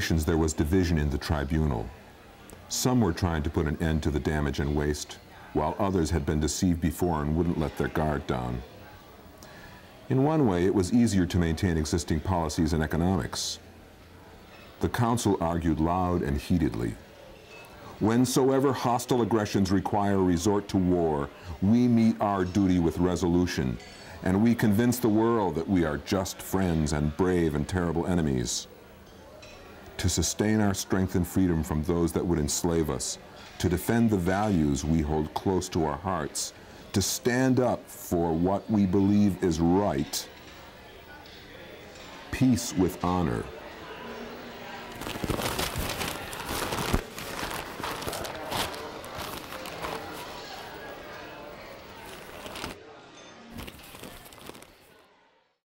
nations there was division in the tribunal. Some were trying to put an end to the damage and waste, while others had been deceived before and wouldn't let their guard down. In one way, it was easier to maintain existing policies and economics. The council argued loud and heatedly. Whensoever hostile aggressions require resort to war, we meet our duty with resolution, and we convince the world that we are just friends and brave and terrible enemies. To sustain our strength and freedom from those that would enslave us, to defend the values we hold close to our hearts, to stand up for what we believe is right, peace with honor,